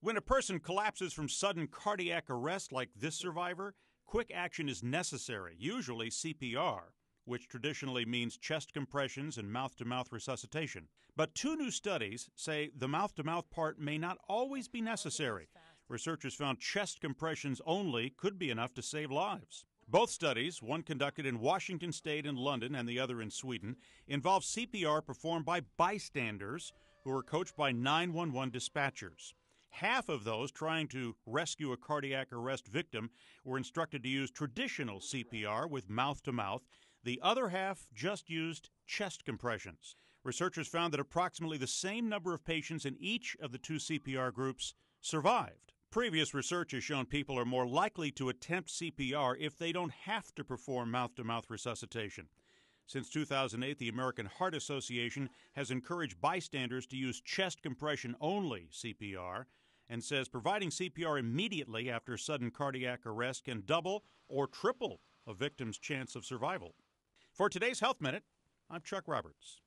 When a person collapses from sudden cardiac arrest like this survivor, quick action is necessary, usually CPR, which traditionally means chest compressions and mouth to mouth resuscitation. But two new studies say the mouth to mouth part may not always be necessary. Researchers found chest compressions only could be enough to save lives. Both studies, one conducted in Washington state and London and the other in Sweden, involved CPR performed by bystanders who were coached by 911 dispatchers. Half of those trying to rescue a cardiac arrest victim were instructed to use traditional CPR with mouth to mouth. The other half just used chest compressions. Researchers found that approximately the same number of patients in each of the two CPR groups survived. Previous research has shown people are more likely to attempt CPR if they don't have to perform mouth to mouth resuscitation. Since 2008, the American Heart Association has encouraged bystanders to use chest compression only CPR and says providing CPR immediately after sudden cardiac arrest can double or triple a victim's chance of survival. For today's Health Minute, I'm Chuck Roberts.